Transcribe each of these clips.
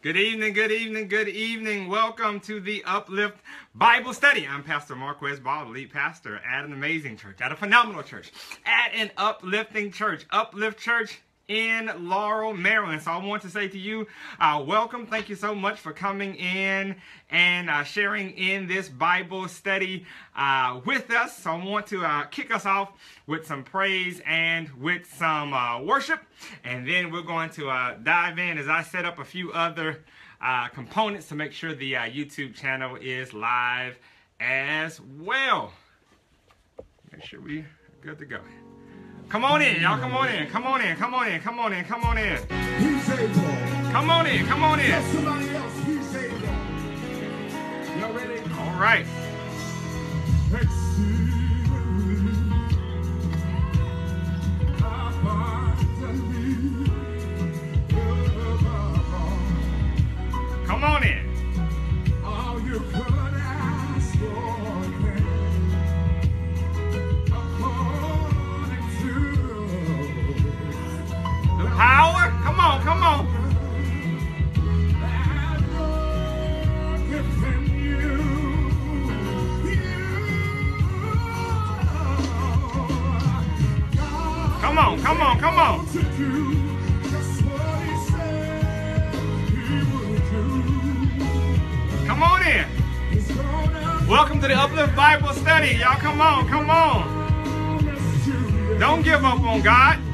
Good evening, good evening, good evening. Welcome to the Uplift Bible Study. I'm Pastor Marquez Ball, lead pastor at an amazing church, at a phenomenal church, at an uplifting church. Uplift Church in Laurel, Maryland. So I want to say to you, uh, welcome. Thank you so much for coming in and uh, sharing in this Bible study uh, with us. So I want to uh, kick us off with some praise and with some uh, worship. And then we're going to uh, dive in as I set up a few other components to make sure the YouTube channel is live as well. Make sure we're good to go. Come on in, y'all. Come on in. Come on in. Come on in. Come on in. Come on in. He's able. Come on in. Come on in. somebody else. He's able. Y'all ready? All right. Come on in. On, come on. Come on, come on, come on. Come on in. Welcome to the Uplift Bible Study. Y'all come on, come on. Don't give up on God.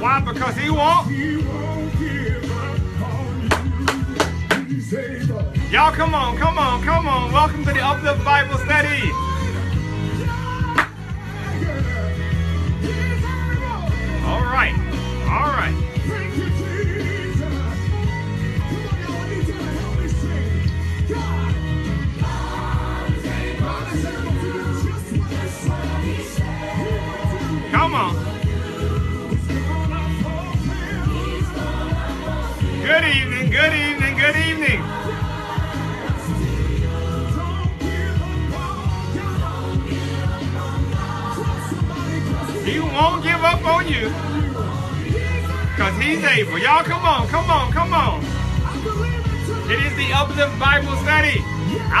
Why? Because he won't. Y'all come on, come on, come on. Welcome to the Uplift Bible Study.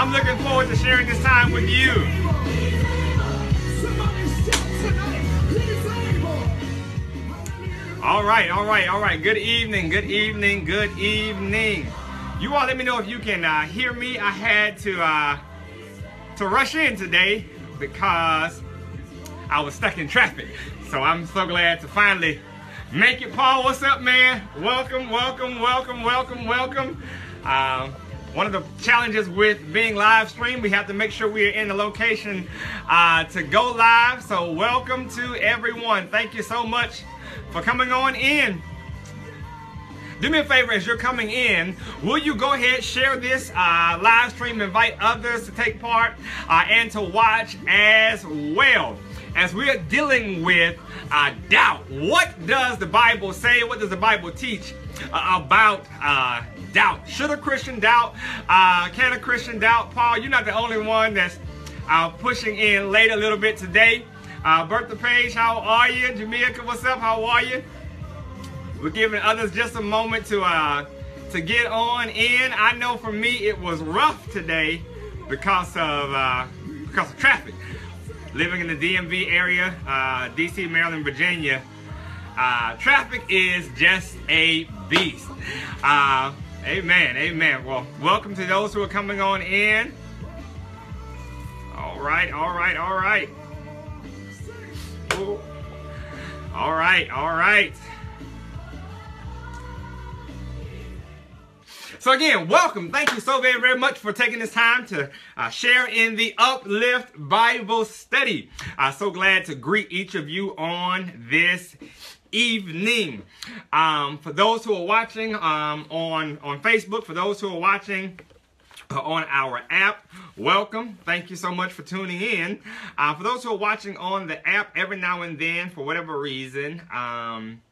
I'm looking forward to sharing this time with you. All right, all right, all right. Good evening, good evening, good evening. You all let me know if you can uh, hear me. I had to uh, to rush in today because I was stuck in traffic. So I'm so glad to finally make it. Paul, what's up, man? Welcome, welcome, welcome, welcome, welcome. Um, one of the challenges with being live stream, we have to make sure we are in the location uh, to go live. So welcome to everyone. Thank you so much for coming on in. Do me a favor as you're coming in, will you go ahead, share this uh, live stream, invite others to take part uh, and to watch as well. As we are dealing with uh, doubt, what does the Bible say? What does the Bible teach uh, about uh, doubt? Should a Christian doubt? Uh, can a Christian doubt? Paul, you're not the only one that's pushing in late a little bit today. Uh, Bertha Page, how are you? Jamaica, what's up? How are you? We're giving others just a moment to uh, to get on in. I know for me it was rough today because of uh, because of traffic. Living in the DMV area, uh, DC, Maryland, Virginia, uh, traffic is just a beast. Uh, amen, amen. Well, welcome to those who are coming on in. All right, all right, all right. All right, all right. So again, welcome. Thank you so very, very much for taking this time to uh, share in the Uplift Bible Study. I'm so glad to greet each of you on this evening. Um, for those who are watching um, on, on Facebook, for those who are watching uh, on our app. Welcome. Thank you so much for tuning in. Uh, for those who are watching on the app, every now and then, for whatever reason, um,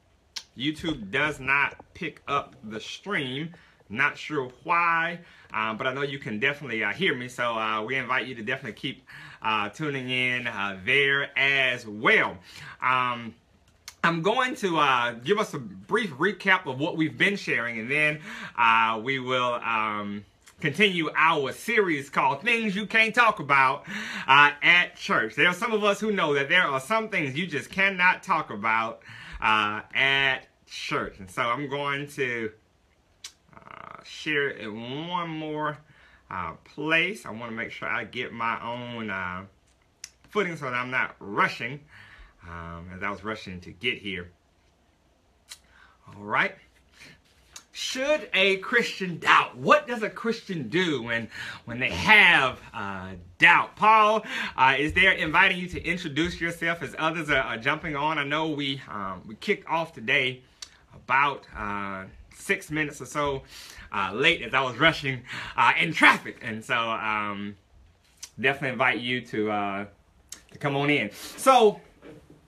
YouTube does not pick up the stream. Not sure why, uh, but I know you can definitely uh, hear me. So uh, we invite you to definitely keep uh, tuning in there as well. Um, I'm going to uh, give us a brief recap of what we've been sharing, and then uh, we will um, continue our series called Things You Can't Talk About uh, at Church. There are some of us who know that there are some things you just cannot talk about uh, at church. And so I'm going to uh, share it in one more uh, place. I want to make sure I get my own footing so that I'm not rushing um, as I was rushing to get here. All right. Should a Christian doubt? What does a Christian do when when they have uh, doubt? Paul uh, is there inviting you to introduce yourself as others are, are jumping on. I know we um, we kicked off today about uh, six minutes or so uh, late as I was rushing uh, in traffic, and so um, definitely invite you to uh, to come on in. So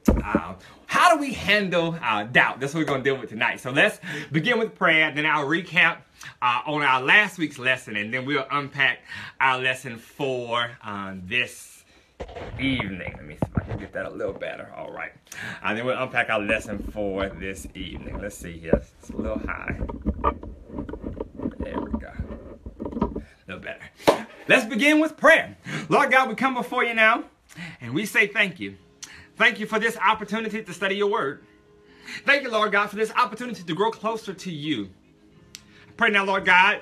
uh, how do we handle uh, doubt? That's what we're going to deal with tonight. So let's begin with prayer, then I'll recap uh, on our last week's lesson, and then we'll unpack our lesson for uh, this evening. Let me see if I can get that a little better. All right. And then we'll unpack our lesson for this evening. Let's see here. It's a little high. There we go. A little better. Let's begin with prayer. Lord God, we come before you now, and we say thank you. Thank you for this opportunity to study your word. Thank you, Lord God, for this opportunity to grow closer to you. I pray now, Lord God,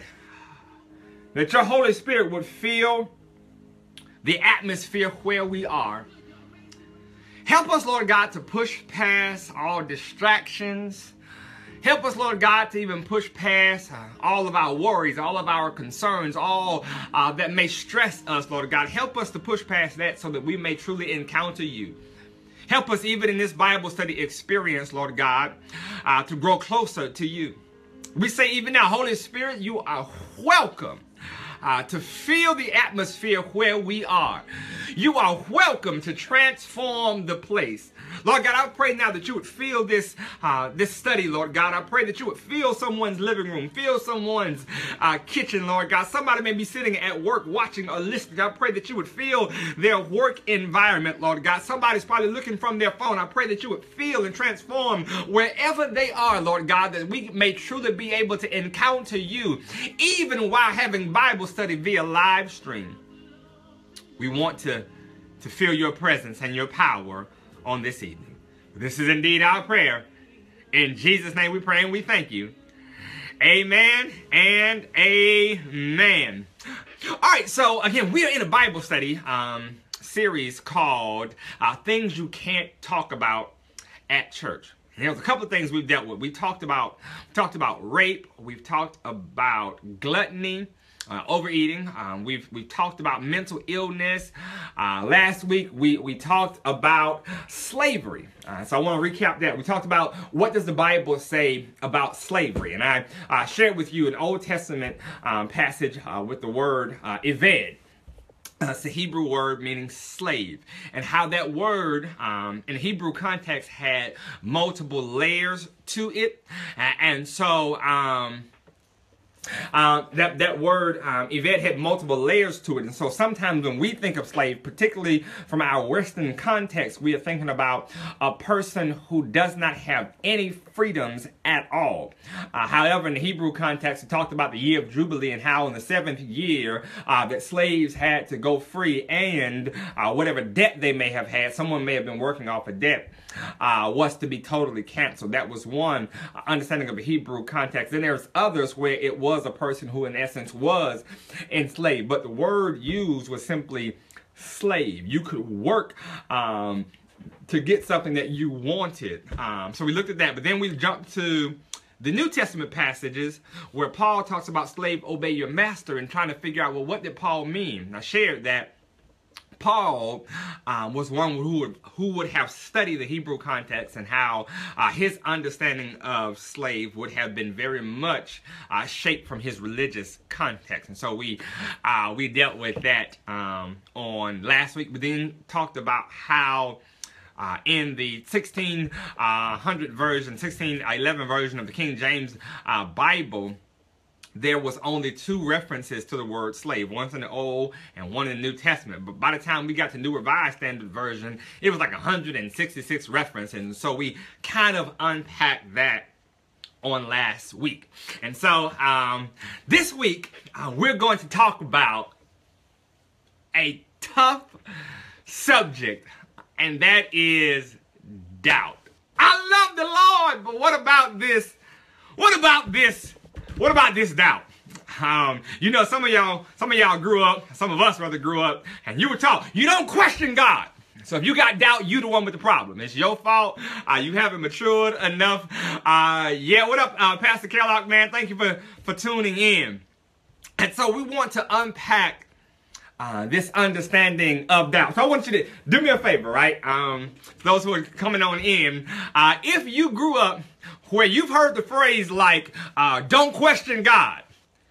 that your Holy Spirit would fill the atmosphere where we are. Help us, Lord God, to push past all distractions. Help us, Lord God, to even push past uh, all of our worries, all of our concerns, all uh, that may stress us, Lord God. Help us to push past that so that we may truly encounter you. Help us even in this Bible study experience, Lord God, uh, to grow closer to you. We say even now, Holy Spirit, you are welcome uh, to feel the atmosphere where we are. You are welcome to transform the place. Lord God, I pray now that you would feel this uh, this study, Lord God. I pray that you would feel someone's living room, feel someone's uh, kitchen, Lord God. Somebody may be sitting at work watching or listening. I pray that you would feel their work environment, Lord God. Somebody's probably looking from their phone. I pray that you would feel and transform wherever they are, Lord God, that we may truly be able to encounter you, even while having Bible study via live stream. We want to, to feel your presence and your power on this evening. This is indeed our prayer. In Jesus' name we pray and we thank you. Amen and amen. All right, so again, we are in a Bible study um, series called uh, Things You Can't Talk About at Church. And there's a couple of things we've dealt with. We talked about talked about rape. We've talked about gluttony uh, overeating. Um, we've we talked about mental illness. Uh, last week we we talked about slavery. Uh, so I want to recap that. We talked about what does the Bible say about slavery, and I uh, shared with you an Old Testament um, passage uh, with the word uh, eved. Uh, it's a Hebrew word meaning slave, and how that word um, in Hebrew context had multiple layers to it, and so um, uh, that, that word, um, eved, had multiple layers to it. And so sometimes when we think of slave, particularly from our Western context, we are thinking about a person who does not have any freedoms at all. Uh, however, in the Hebrew context, it talked about the year of Jubilee and how in the seventh year uh, that slaves had to go free and uh, whatever debt they may have had, someone may have been working off a debt uh, was to be totally canceled. That was one uh, understanding of the Hebrew context. Then there's others where it was a person who in essence was enslaved, but the word used was simply slave. You could work um, to get something that you wanted. Um, so we looked at that, but then we jumped to the New Testament passages where Paul talks about slave obey your master and trying to figure out, well, what did Paul mean? I shared that Paul um, was one who would, who would have studied the Hebrew context and how uh, his understanding of slave would have been very much uh, shaped from his religious context. And so we uh, we dealt with that um, on last week, but then talked about how uh, in the 1600 uh, version, 1611 version of the King James uh, Bible, there was only two references to the word slave, once in the Old and one in the New Testament. But by the time we got to New Revised Standard Version, it was like 166 references. And so we kind of unpacked that on last week. And so um, this week, uh, we're going to talk about a tough subject, and that is doubt. I love the Lord, but what about this? What about this what about this doubt? Um, you know, some of y'all, some of y'all grew up, some of us rather grew up, and you were taught you don't question God. So if you got doubt, you the one with the problem. It's your fault. Uh, you haven't matured enough. Uh, yeah, what up, uh, Pastor Kellogg, man? Thank you for, for tuning in. And so we want to unpack uh, this understanding of doubt. So I want you to do me a favor, right? Um, those who are coming on in, uh, if you grew up where you've heard the phrase like, uh, don't question God.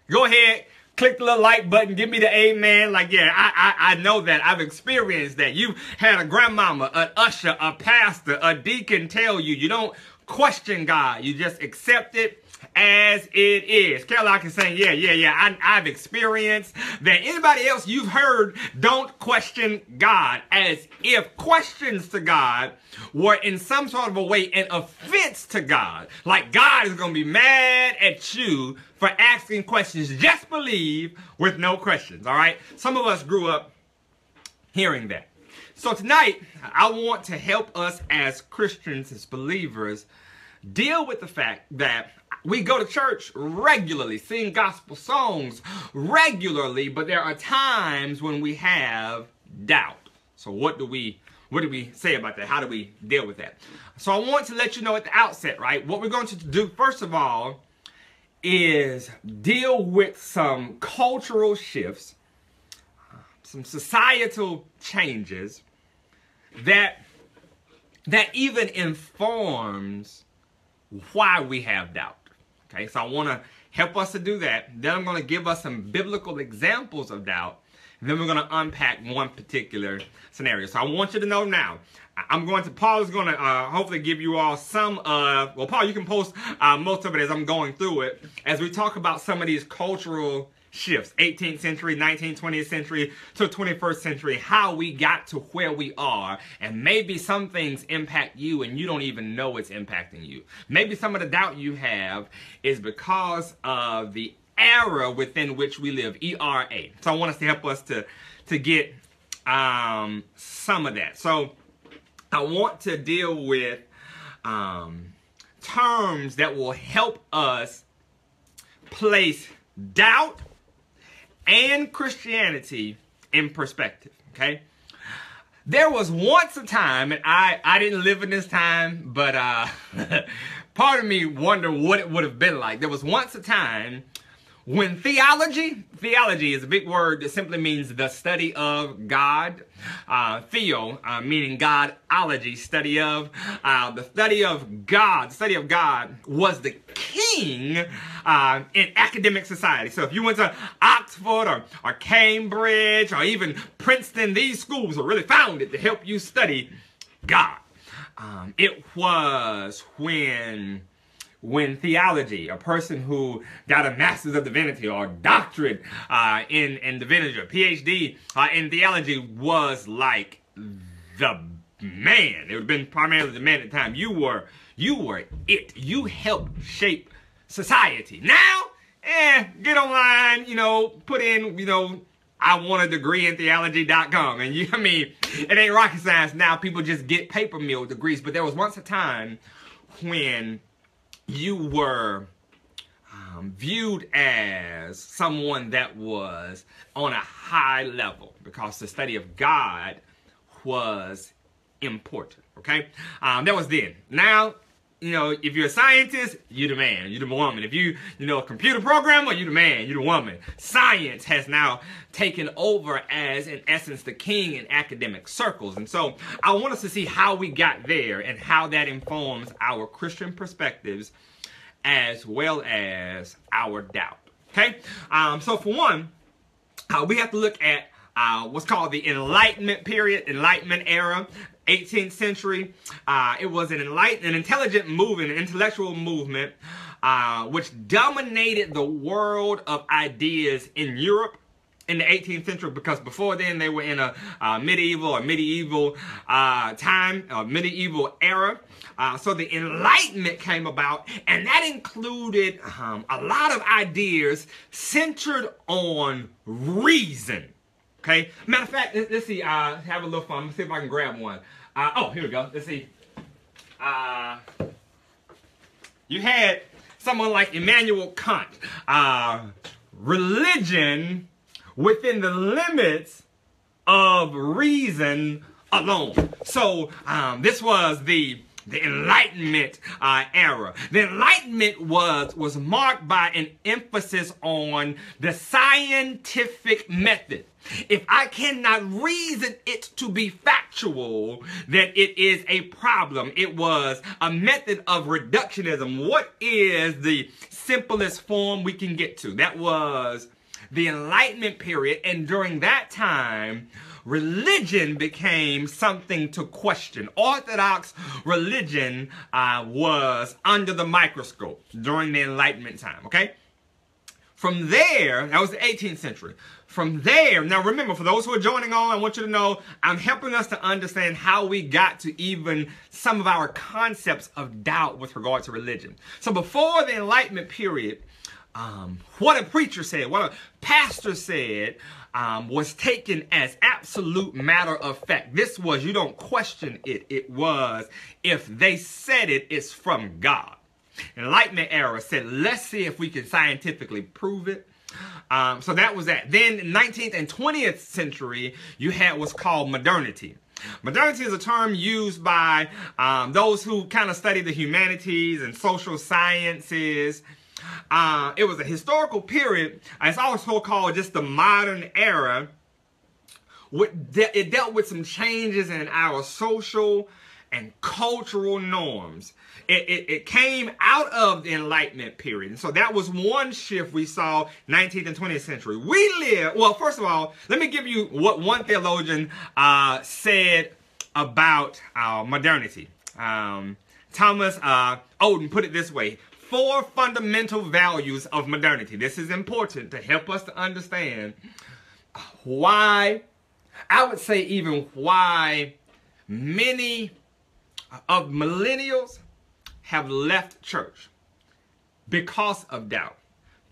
Go ahead, click the little like button, give me the amen. Like, yeah, I, I, I know that. I've experienced that. You've had a grandmama, an usher, a pastor, a deacon tell you, you don't question God. You just accept it as it is. Kellogg is saying, yeah, yeah, yeah, I, I've experienced that. Anybody else you've heard, don't question God as if questions to God were in some sort of a way an offense to God. Like God is going to be mad at you for asking questions. Just believe with no questions, all right? Some of us grew up hearing that. So tonight, I want to help us as Christians, as believers, deal with the fact that we go to church regularly, sing gospel songs regularly, but there are times when we have doubt. So what do we what do we say about that? How do we deal with that? So I want to let you know at the outset, right? What we're going to do first of all is deal with some cultural shifts, some societal changes that that even informs why we have doubt. Okay, so I want to help us to do that. Then I'm going to give us some biblical examples of doubt. And then we're going to unpack one particular scenario. So I want you to know now. I'm going to, Paul is going to uh, hopefully give you all some of, well, Paul, you can post uh, most of it as I'm going through it, as we talk about some of these cultural shifts. 18th century 19th 20th century to 21st century how we got to where we are. And maybe some things impact you and you don't even know it's impacting you. Maybe some of the doubt you have is because of the era within which we live era so i want us to help us to to get um some of that. So i want to deal with um terms that will help us place doubt and Christianity in perspective, okay? There was once a time, and I, I didn't live in this time, but uh, part of me wonder what it would have been like. There was once a time when theology, theology is a big word that simply means the study of God. Uh, theo, uh, meaning Godology, study of, uh, the study of God, the study of God was the king uh, in academic society. So if you went to Oxford or, or Cambridge or even Princeton, these schools were really founded to help you study God. Um, it was when when theology, a person who got a master's of divinity or doctorate uh, in, in divinity or PhD uh, in theology was like the man. It would have been primarily the man at the time. You were, you were it. You helped shape society. Now, eh, get online, you know, put in, you know, I want a degree in theology.com. And you, I mean, it ain't rocket science now. People just get paper mill degrees. But there was once a time when you were um, viewed as someone that was on a high level because the study of God was important. Okay, um, that was then. Now, you know, if you're a scientist, you're the man, you're the woman. If you, you know, a computer programmer, you're the man, you're the woman. Science has now taken over as, in essence, the king in academic circles. And so I want us to see how we got there and how that informs our Christian perspectives as well as our doubt. Okay? Um, so for one, uh, we have to look at uh, what's called the Enlightenment period, Enlightenment era. 18th century. Uh, it was an enlightened, an intelligent movement, an intellectual movement uh, which dominated the world of ideas in Europe in the 18th century because before then they were in a uh, medieval or medieval uh, time, a medieval era. Uh, so the Enlightenment came about, and that included um, a lot of ideas centered on reason. Okay. Matter of fact, let's, let's see. Uh, have a little fun. Let's see if I can grab one. Uh, oh, here we go. Let's see. Uh, you had someone like Immanuel Kant. Uh, religion within the limits of reason alone. So um, this was the the Enlightenment uh, era. The Enlightenment was was marked by an emphasis on the scientific method. If I cannot reason it to be factual, then it is a problem. It was a method of reductionism. What is the simplest form we can get to? That was the Enlightenment period, and during that time, religion became something to question. Orthodox religion uh, was under the microscope during the Enlightenment time, okay? From there, that was the 18th century. From there, now remember, for those who are joining on, I want you to know I'm helping us to understand how we got to even some of our concepts of doubt with regard to religion. So before the Enlightenment period, um, what a preacher said, what a pastor said, um, was taken as absolute matter of fact. This was, you don't question it. It was, if they said it, it's from God. Enlightenment era said, let's see if we can scientifically prove it. Um, so that was that. Then 19th and 20th century, you had what's called modernity. Modernity is a term used by um, those who kind of study the humanities and social sciences uh, it was a historical period. It's also called just the modern era. It dealt with some changes in our social and cultural norms. It, it, it, came out of the Enlightenment period. And so that was one shift we saw 19th and 20th century. We live, well, first of all, let me give you what one theologian uh, said about uh, modernity. Um, Thomas uh, Oden put it this way four fundamental values of modernity. This is important to help us to understand why, I would say even why many of millennials have left church because of doubt,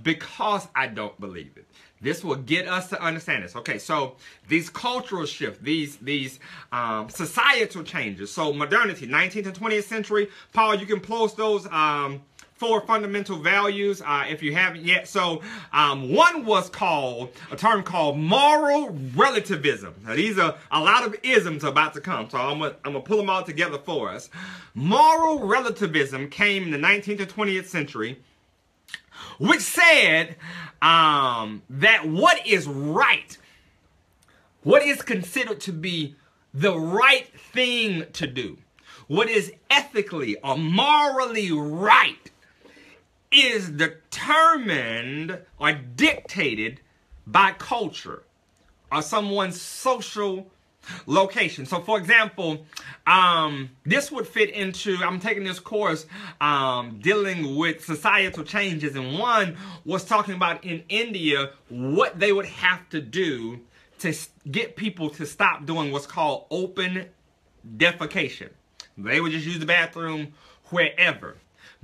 because I don't believe it. This will get us to understand this. Okay, so these cultural shifts, these these um, societal changes. So modernity, 19th and 20th century. Paul, you can post those um, four fundamental values uh, if you haven't yet. So um, one was called, a term called moral relativism. Now these are a lot of isms about to come, so I'm going to pull them all together for us. Moral relativism came in the 19th and 20th century, which said um, that what is right, what is considered to be the right thing to do, what is ethically or morally right is determined or dictated by culture or someone's social location. So for example, um, this would fit into, I'm taking this course um, dealing with societal changes and one was talking about in India what they would have to do to get people to stop doing what's called open defecation. They would just use the bathroom wherever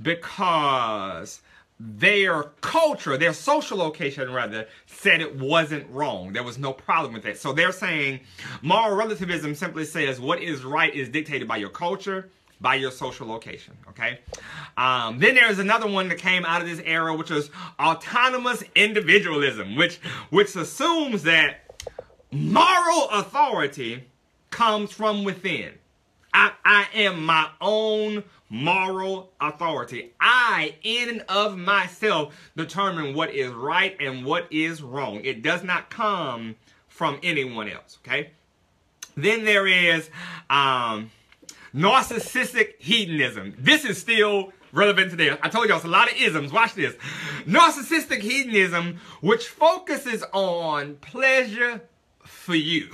because their culture, their social location rather, said it wasn't wrong. There was no problem with that. So they're saying moral relativism simply says what is right is dictated by your culture, by your social location, okay? Um, then there's another one that came out of this era, which was autonomous individualism, which, which assumes that moral authority comes from within. I, I am my own moral authority. I, in and of myself, determine what is right and what is wrong. It does not come from anyone else, okay? Then there is um, narcissistic hedonism. This is still relevant today. I told y'all it's a lot of isms. Watch this. Narcissistic hedonism, which focuses on pleasure for you.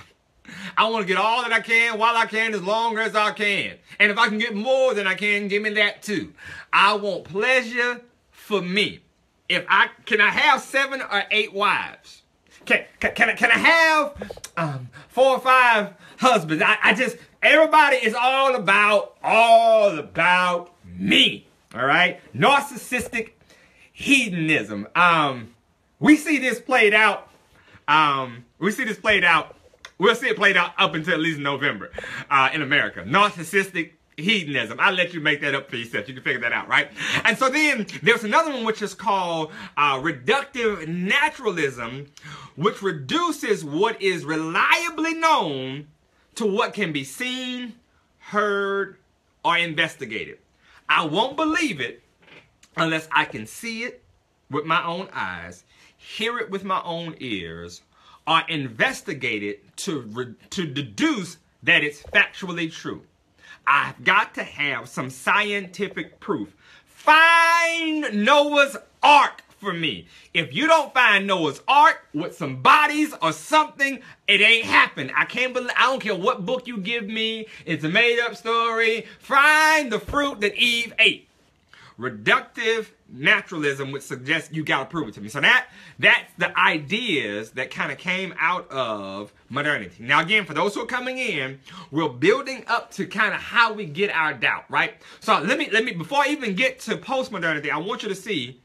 I want to get all that I can while I can as long as I can. And if I can get more than I can, give me that too. I want pleasure for me. If I can I have seven or eight wives? Can, can, can, I, can I have um, four or five husbands? I, I just, everybody is all about, all about me. All right? Narcissistic hedonism. Um, we see this played out. Um, we see this played out. We'll see it played out up until at least November uh, in America. Narcissistic hedonism. I'll let you make that up for yourself. You can figure that out, right? And so then there's another one which is called uh, reductive naturalism, which reduces what is reliably known to what can be seen, heard, or investigated. I won't believe it unless I can see it with my own eyes, hear it with my own ears, or investigate it to, to deduce that it's factually true. I've got to have some scientific proof. Find Noah's Ark for me. If you don't find Noah's Ark with some bodies or something, it ain't happened. I can't believe, I don't care what book you give me. It's a made up story. Find the fruit that Eve ate. Reductive naturalism would suggest you gotta prove it to me. So that that's the ideas that kind of came out of modernity. Now again, for those who are coming in, we're building up to kind of how we get our doubt, right? So let me let me before I even get to postmodernity, I want you to see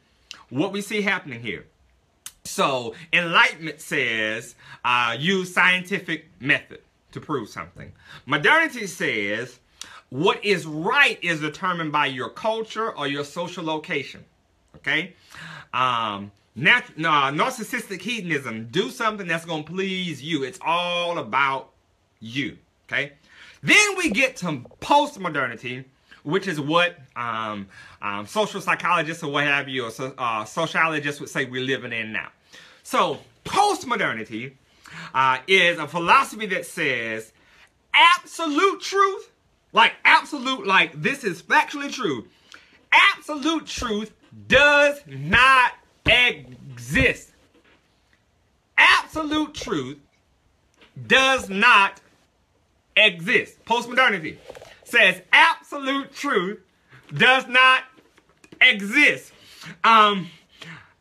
what we see happening here. So enlightenment says uh, use scientific method to prove something. Modernity says what is right is determined by your culture or your social location. Okay? Um, nat- no, narcissistic hedonism. Do something that's going to please you. It's all about you. Okay? Then we get to post-modernity, which is what um, um, social psychologists or what have you, or uh, sociologists would say we're living in now. So, post-modernity uh, is a philosophy that says absolute truth like absolute, like this is factually true. Absolute truth does not exist. Absolute truth does not exist. Postmodernity says absolute truth does not exist. Um,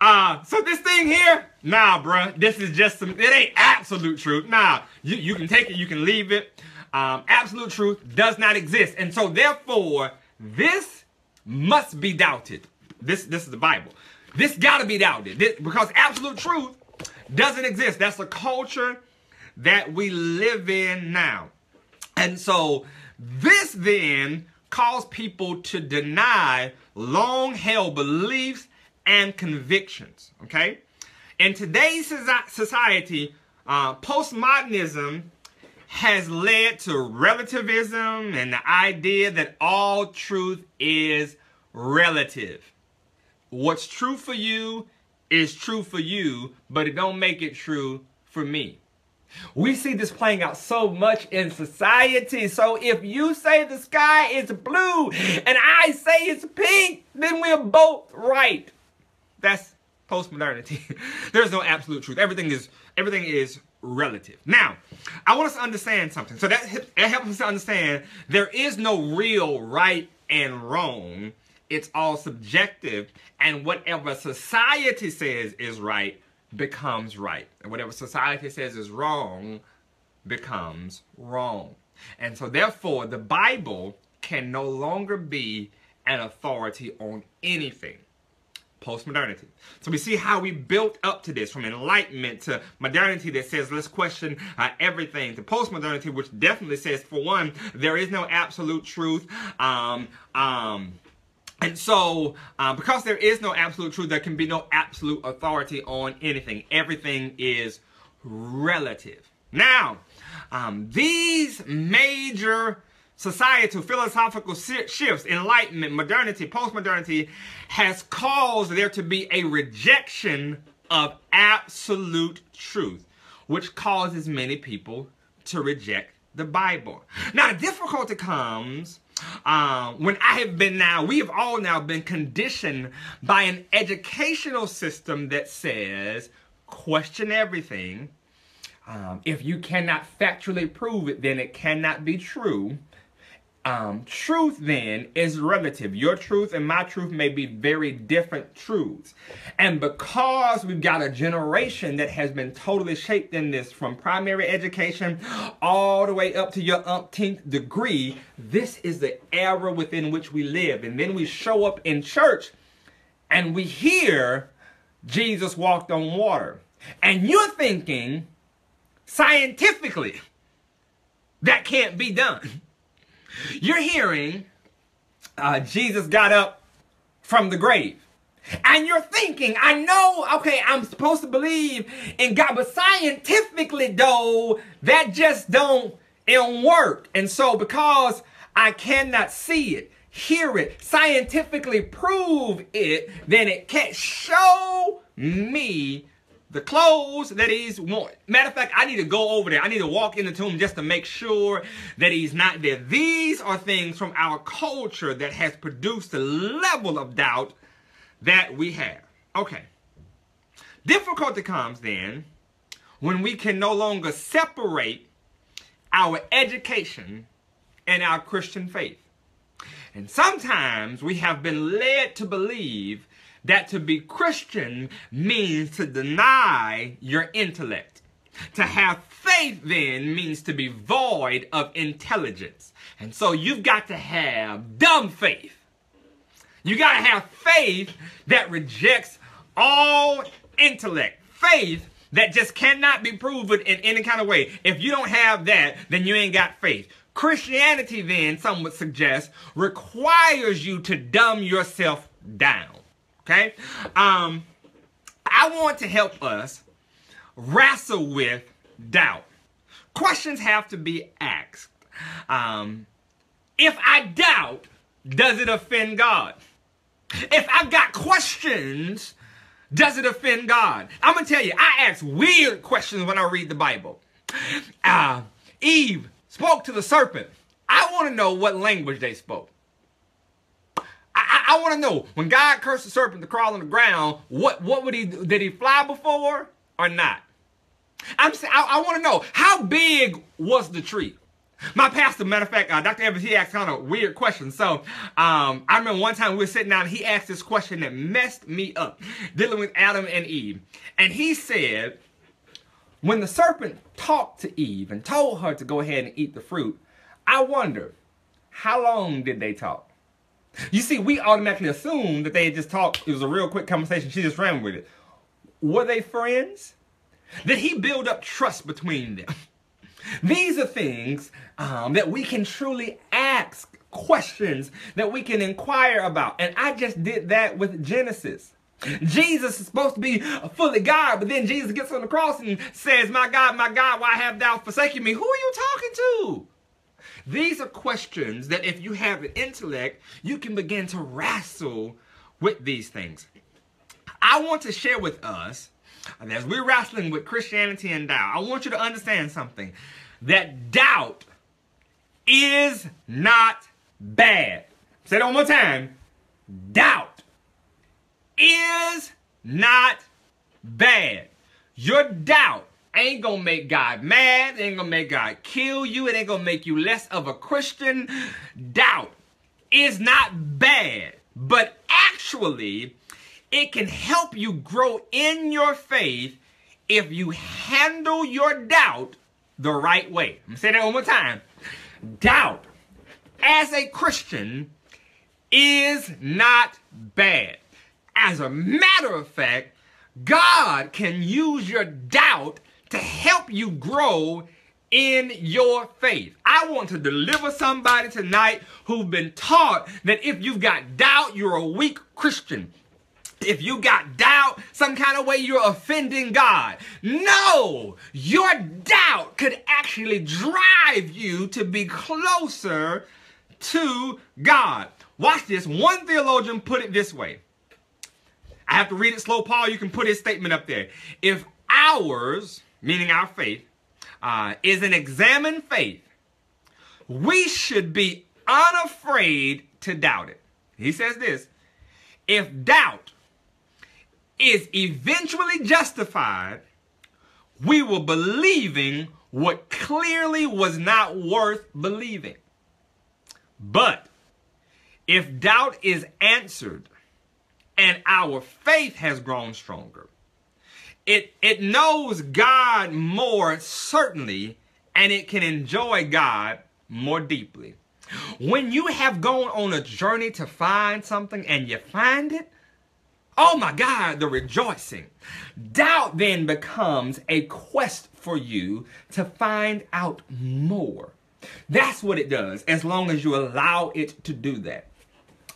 uh, so this thing here, nah, bruh, this is just some, it ain't absolute truth. Nah, you, you can take it, you can leave it um, absolute truth does not exist. And so therefore, this must be doubted. This, this is the Bible. This got to be doubted this, because absolute truth doesn't exist. That's a culture that we live in now. And so this then calls people to deny long held beliefs and convictions. Okay? In today's society, uh, postmodernism has led to relativism and the idea that all truth is relative. What's true for you is true for you, but it don't make it true for me. We see this playing out so much in society. So if you say the sky is blue and I say it's pink, then we're both right. That's postmodernity. There's no absolute truth. Everything is everything is relative. Now, I want us to understand something. So that, that helps us to understand there is no real right and wrong. It's all subjective. And whatever society says is right becomes right. And whatever society says is wrong becomes wrong. And so therefore, the Bible can no longer be an authority on anything postmodernity. So we see how we built up to this from enlightenment to modernity that says let's question uh, everything to postmodernity, which definitely says, for one, there is no absolute truth. Um, um, and so, uh, because there is no absolute truth, there can be no absolute authority on anything. Everything is relative. Now, um, these major societal, philosophical shifts, enlightenment, modernity, postmodernity has caused there to be a rejection of absolute truth, which causes many people to reject the Bible. Now, the difficulty comes um, when I have been now, we have all now been conditioned by an educational system that says, question everything. Um, if you cannot factually prove it, then it cannot be true um, truth then is relative. Your truth and my truth may be very different truths. And because we've got a generation that has been totally shaped in this from primary education all the way up to your umpteenth degree, this is the era within which we live. And then we show up in church and we hear Jesus walked on water. And you're thinking, scientifically, that can't be done. You're hearing uh, Jesus got up from the grave. And you're thinking, I know, okay, I'm supposed to believe in God, but scientifically, though, that just don't, it don't work. And so because I cannot see it, hear it, scientifically prove it, then it can't show me the clothes that he's worn. Matter of fact, I need to go over there. I need to walk in the tomb just to make sure that he's not there. These are things from our culture that has produced the level of doubt that we have. Okay. Difficulty comes then when we can no longer separate our education and our Christian faith. And sometimes we have been led to believe that to be Christian means to deny your intellect. To have faith then means to be void of intelligence. And so you've got to have dumb faith. You got to have faith that rejects all intellect. Faith that just cannot be proven in any kind of way. If you don't have that, then you ain't got faith. Christianity then, some would suggest, requires you to dumb yourself down. Okay? Um, I want to help us wrestle with doubt. Questions have to be asked. Um, if I doubt, does it offend God? If I've got questions, does it offend God? I'm going to tell you, I ask weird questions when I read the Bible. Uh, Eve spoke to the serpent. I want to know what language they spoke. I want to know when God cursed the serpent to crawl on the ground, what what would he did he fly before or not? I'm I, I want to know how big was the tree. My pastor, matter of fact, uh, Dr. Evans, he asked kind of weird questions. So um, I remember one time we were sitting down, he asked this question that messed me up, dealing with Adam and Eve. And he said, when the serpent talked to Eve and told her to go ahead and eat the fruit, I wonder, how long did they talk? You see, we automatically assume that they just talked. It was a real quick conversation. She just ran with it. Were they friends? Did he build up trust between them? These are things um, that we can truly ask questions that we can inquire about. And I just did that with Genesis. Jesus is supposed to be fully God, but then Jesus gets on the cross and says, My God, my God, why have thou forsaken me? Who are you talking to? These are questions that if you have an intellect, you can begin to wrestle with these things. I want to share with us, as we're wrestling with Christianity and doubt, I want you to understand something. That doubt is not bad. Say it one more time. Doubt is not bad. Your doubt ain't gonna make God mad, ain't gonna make God kill you, it ain't gonna make you less of a Christian. Doubt is not bad, but actually, it can help you grow in your faith if you handle your doubt the right way. I'm gonna say that one more time. Doubt as a Christian is not bad. As a matter of fact, God can use your doubt to help you grow in your faith. I want to deliver somebody tonight who've been taught that if you've got doubt, you're a weak Christian. If you got doubt, some kind of way you're offending God. No, your doubt could actually drive you to be closer to God. Watch this. One theologian put it this way. I have to read it slow, Paul. You can put his statement up there. If ours, meaning our faith, uh, is an examined faith, we should be unafraid to doubt it. He says this if doubt is eventually justified, we were believing what clearly was not worth believing. But if doubt is answered and our faith has grown stronger, it, it knows God more certainly and it can enjoy God more deeply. When you have gone on a journey to find something and you find it, oh my God, the rejoicing. Doubt then becomes a quest for you to find out more. That's what it does, as long as you allow it to do that.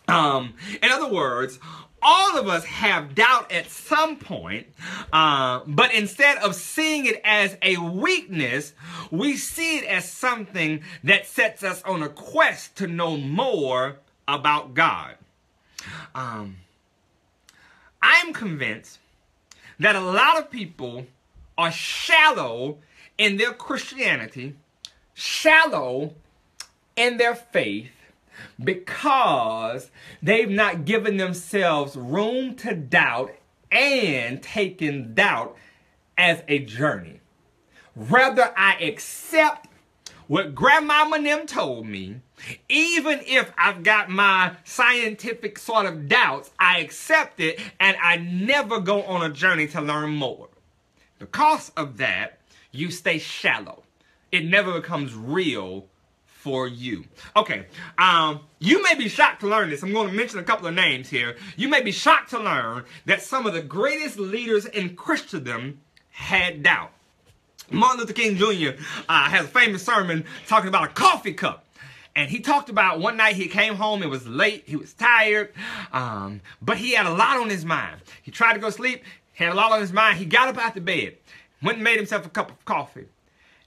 Um, in other words, all of us have doubt at some point, uh, but instead of seeing it as a weakness, we see it as something that sets us on a quest to know more about God. Um, I'm convinced that a lot of people are shallow in their Christianity, shallow in their faith, because they've not given themselves room to doubt and taken doubt as a journey. Rather, I accept what grandmama and them told me, even if I've got my scientific sort of doubts, I accept it and I never go on a journey to learn more. Because of that, you stay shallow. It never becomes real for you. Okay, um, you may be shocked to learn this. I'm going to mention a couple of names here. You may be shocked to learn that some of the greatest leaders in Christendom had doubt. Martin Luther King Jr. Uh, has a famous sermon talking about a coffee cup. And he talked about one night he came home, it was late, he was tired, um, but he had a lot on his mind. He tried to go sleep, had a lot on his mind. He got up out the bed, went and made himself a cup of coffee.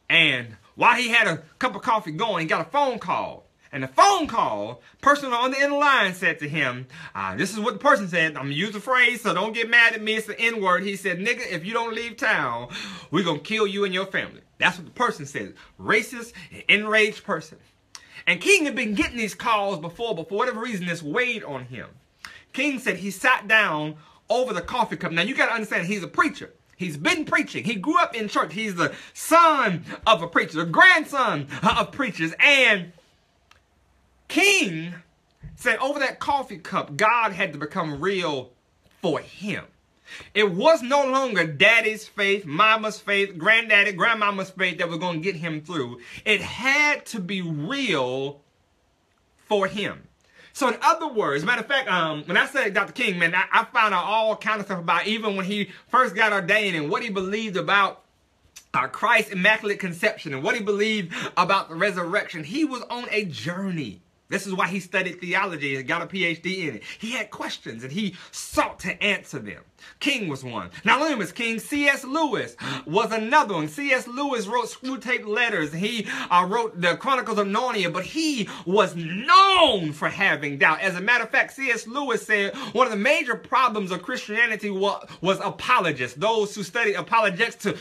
And while he had a cup of coffee going, he got a phone call. And the phone call, person on the end line said to him, uh, this is what the person said. I'm going to use the phrase, so don't get mad at me. It's the N word. He said, nigga, if you don't leave town, we're going to kill you and your family. That's what the person said. Racist, enraged person. And King had been getting these calls before, but for whatever reason, this weighed on him. King said he sat down over the coffee cup. Now, you got to understand, he's a preacher. He's been preaching. He grew up in church. He's the son of a preacher, the grandson of preachers. And King said over that coffee cup, God had to become real for him. It was no longer daddy's faith, mama's faith, granddaddy, grandmama's faith that was going to get him through. It had to be real for him. So in other words, matter of fact, um, when I said Dr. King, man, I, I found out all kind of stuff about even when he first got ordained and what he believed about uh, Christ's immaculate conception and what he believed about the resurrection. He was on a journey. This is why he studied theology and got a PhD in it. He had questions and he sought to answer them. King was one. Not only was King, C.S. Lewis was another one. C.S. Lewis wrote Screwtape Letters. He uh, wrote the Chronicles of Narnia, but he was known for having doubt. As a matter of fact, C.S. Lewis said one of the major problems of Christianity was, was apologists, those who studied apologetics to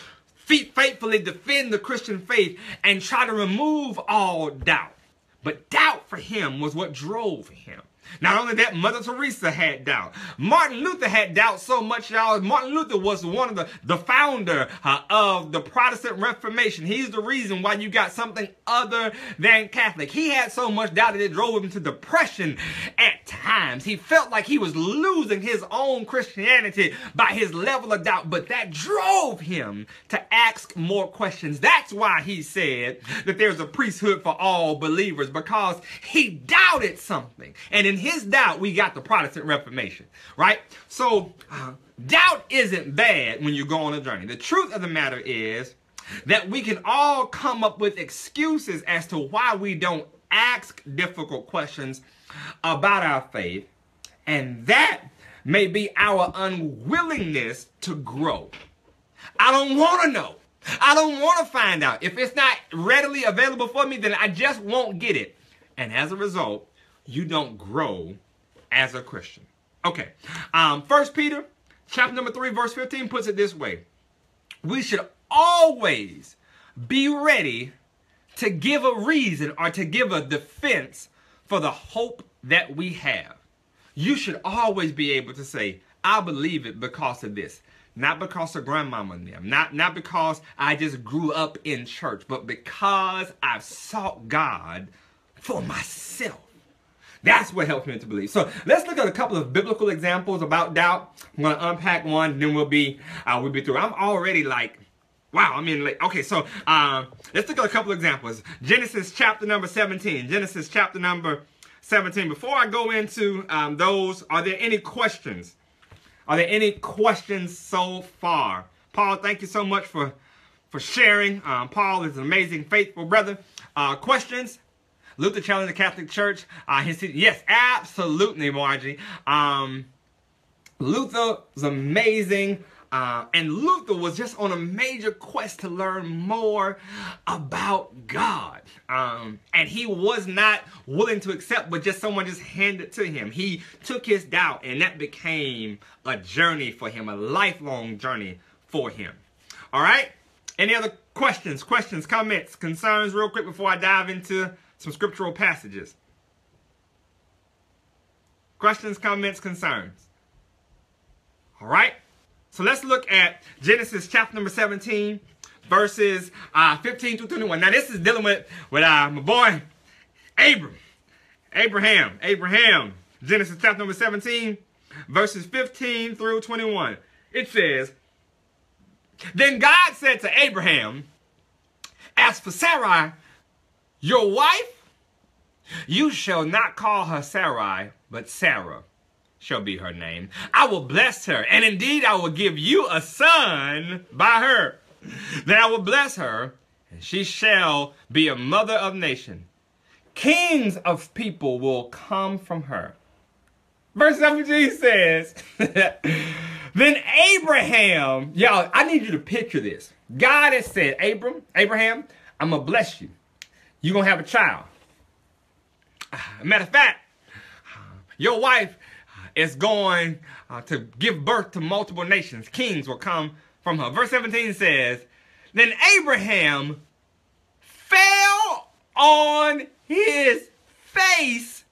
faithfully defend the Christian faith and try to remove all doubt. But doubt for him was what drove him. Not only that, Mother Teresa had doubt. Martin Luther had doubt so much, y'all. Martin Luther was one of the, the founder uh, of the Protestant Reformation. He's the reason why you got something other than Catholic. He had so much doubt that it drove him to depression at times. He felt like he was losing his own Christianity by his level of doubt, but that drove him to ask more questions. That's why he said that there's a priesthood for all believers because he doubted something. And in his doubt, we got the Protestant Reformation, right? So, uh, doubt isn't bad when you go on a journey. The truth of the matter is that we can all come up with excuses as to why we don't ask difficult questions about our faith, and that may be our unwillingness to grow. I don't want to know. I don't want to find out. If it's not readily available for me, then I just won't get it. And as a result, you don't grow as a Christian. Okay. Um, First Peter chapter number 3, verse 15 puts it this way. We should always be ready to give a reason or to give a defense for the hope that we have. You should always be able to say, I believe it because of this. Not because of grandmama and them. Not, not because I just grew up in church, but because I've sought God for myself. That's what helps me to believe. So let's look at a couple of biblical examples about doubt. I'm going to unpack one, then we'll be uh, we'll be through. I'm already like, wow. I mean, like, okay. So uh, let's look at a couple of examples. Genesis chapter number 17. Genesis chapter number 17. Before I go into um, those, are there any questions? Are there any questions so far? Paul, thank you so much for for sharing. Um, Paul is an amazing, faithful brother. Uh, questions? Luther challenged the Catholic Church. Uh, said, yes, absolutely, Margie. Um, Luther was amazing. Uh, and Luther was just on a major quest to learn more about God. Um, and he was not willing to accept, but just someone just handed to him. He took his doubt, and that became a journey for him, a lifelong journey for him. All right? Any other questions, questions, comments, concerns, real quick before I dive into some scriptural passages? Questions, comments, concerns? All right. So let's look at Genesis chapter number 17, verses uh, 15 through 21. Now this is dealing with, with uh, my boy, Abram. Abraham. Abraham. Genesis chapter number 17, verses 15 through 21. It says, then God said to Abraham, As for Sarai, your wife, you shall not call her Sarai, but Sarah shall be her name. I will bless her, and indeed I will give you a son by her. Then I will bless her, and she shall be a mother of nations. Kings of people will come from her. Verse 17 says, Then Abraham, y'all, I need you to picture this. God has said, Abram, Abraham, I'm going to bless you. You're going to have a child. Matter of fact, your wife is going uh, to give birth to multiple nations. Kings will come from her. Verse 17 says, Then Abraham fell on his face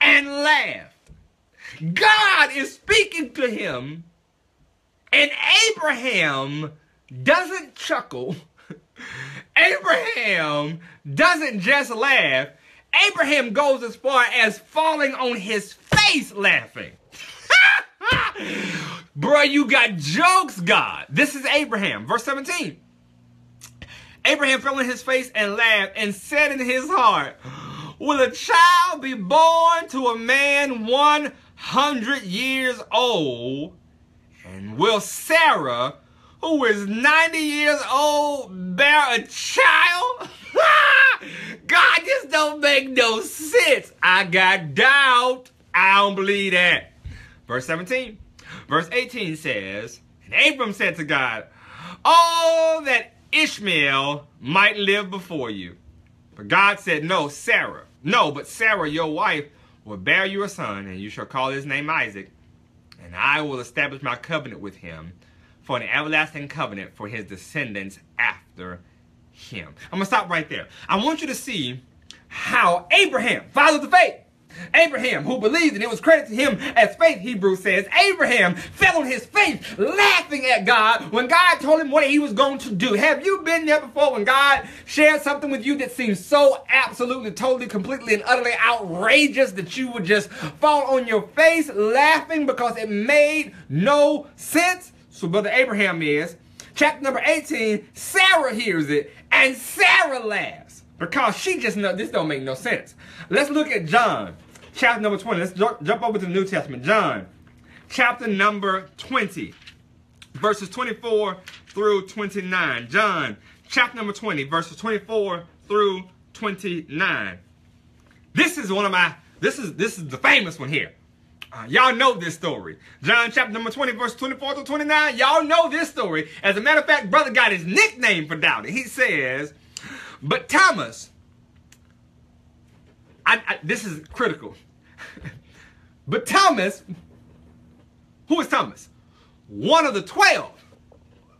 and laughed. God is speaking to him and Abraham doesn't chuckle. Abraham doesn't just laugh. Abraham goes as far as falling on his face laughing. Bro, you got jokes, God. This is Abraham. Verse 17. Abraham fell on his face and laughed and said in his heart, Will a child be born to a man 100 years old? And will Sarah, who is 90 years old, bear a child? God, this don't make no sense. I got doubt. I don't believe that. Verse 17. Verse 18 says, And Abram said to God, Oh, that Ishmael might live before you. But God said, No, Sarah. No, but Sarah, your wife, will bear you a son, and you shall call his name Isaac and I will establish my covenant with him for an everlasting covenant for his descendants after him. I'm going to stop right there. I want you to see how Abraham, father of the faith, Abraham, who believed and it was credited to him as faith, Hebrew says, Abraham fell on his face laughing at God when God told him what he was going to do. Have you been there before when God shared something with you that seems so absolutely, totally, completely, and utterly outrageous that you would just fall on your face laughing because it made no sense? So Brother Abraham is. Chapter number 18, Sarah hears it and Sarah laughs because she just know this don't make no sense. Let's look at John chapter number 20. Let's jump over to the New Testament. John, chapter number 20, verses 24 through 29. John, chapter number 20, verses 24 through 29. This is one of my, this is, this is the famous one here. Uh, y'all know this story. John chapter number 20, verse 24 to 29. Y'all know this story. As a matter of fact, brother got his nickname for doubting. He says, but Thomas, I, I, this is critical. but Thomas, who is Thomas? One of the 12.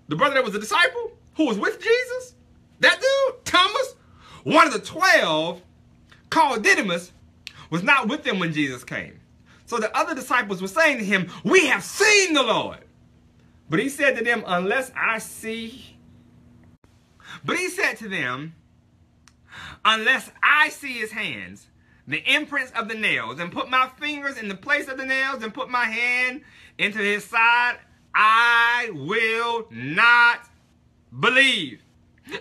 The brother that was a disciple who was with Jesus. That dude, Thomas, one of the 12, called Didymus, was not with them when Jesus came. So the other disciples were saying to him, We have seen the Lord. But he said to them, Unless I see. But he said to them, Unless I see his hands the imprints of the nails and put my fingers in the place of the nails and put my hand into his side, I will not believe.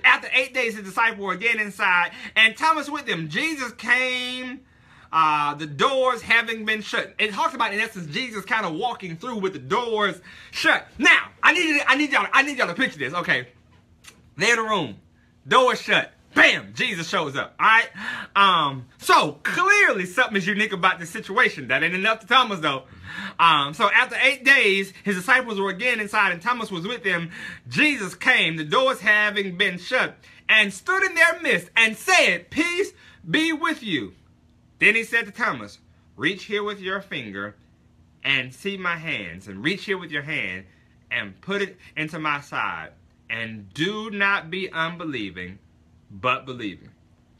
After eight days, his disciples were again inside, and Thomas with them. Jesus came, uh, the doors having been shut. It talks about, in essence, Jesus kind of walking through with the doors shut. Now, I need, I need y'all, I need y'all to picture this. Okay, they're in the room, doors shut. Bam! Jesus shows up. All right. Um. So clearly something is unique about this situation. That ain't enough to Thomas though. Um. So after eight days, his disciples were again inside, and Thomas was with them. Jesus came, the doors having been shut, and stood in their midst and said, "Peace be with you." Then he said to Thomas, "Reach here with your finger, and see my hands, and reach here with your hand, and put it into my side, and do not be unbelieving." but believing.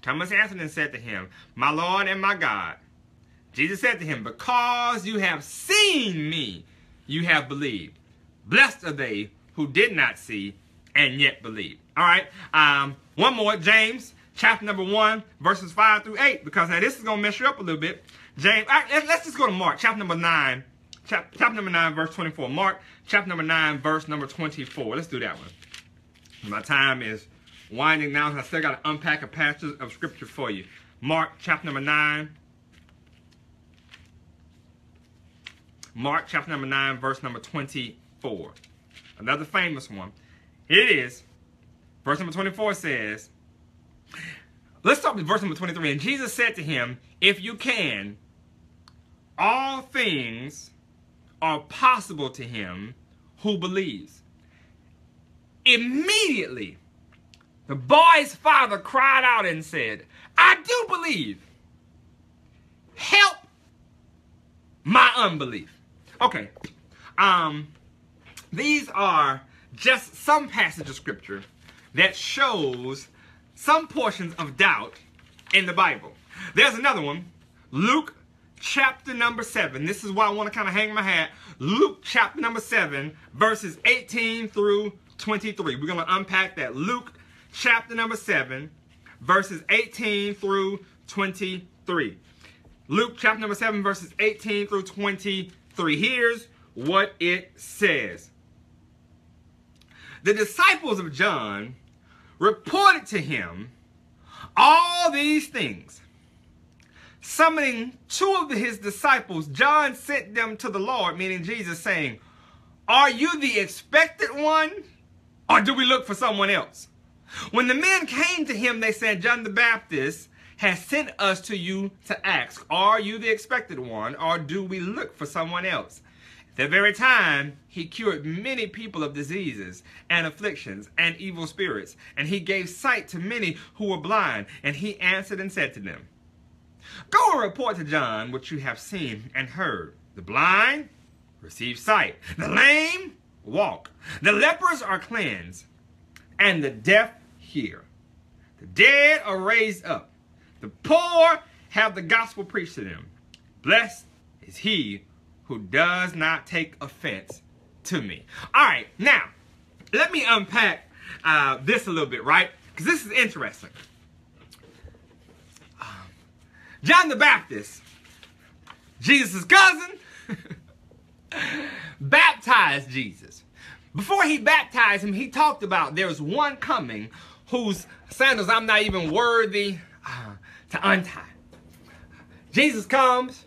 Thomas answered and said to him, My Lord and my God. Jesus said to him, Because you have seen me, you have believed. Blessed are they who did not see and yet believe. All right. Um, one more, James, chapter number one, verses five through eight, because now this is gonna mess you up a little bit. James, right, let's just go to Mark, chapter number nine, chapter, chapter number nine, verse twenty-four. Mark, chapter number nine, verse number twenty-four. Let's do that one. My time is winding down. I still got to unpack a passage of scripture for you. Mark chapter number 9. Mark chapter number 9, verse number 24. Another famous one. It is. Verse number 24 says, let's start with verse number 23. And Jesus said to him, If you can, all things are possible to him who believes. Immediately, the boy's father cried out and said, I do believe. Help my unbelief. Okay. Um, these are just some passage of scripture that shows some portions of doubt in the Bible. There's another one, Luke chapter number 7. This is why I want to kind of hang my hat. Luke chapter number 7, verses 18 through 23. We're going to unpack that. Luke chapter number 7, verses 18 through 23. Luke chapter number 7, verses 18 through 23. Here's what it says. The disciples of John reported to him all these things. Summoning two of his disciples, John sent them to the Lord, meaning Jesus, saying, Are you the expected one, or do we look for someone else? When the men came to him, they said, John the Baptist has sent us to you to ask, Are you the expected one, or do we look for someone else? The very time, he cured many people of diseases and afflictions and evil spirits, and he gave sight to many who were blind, and he answered and said to them, Go and report to John what you have seen and heard. The blind receive sight, the lame walk, the lepers are cleansed, and the deaf hear. The dead are raised up. The poor have the gospel preached to them. Blessed is he who does not take offense to me. All right, now, let me unpack uh, this a little bit, right? Because this is interesting. Um, John the Baptist, Jesus' cousin, baptized Jesus. Before he baptized him, he talked about there's one coming whose sandals I'm not even worthy uh, to untie. Jesus comes.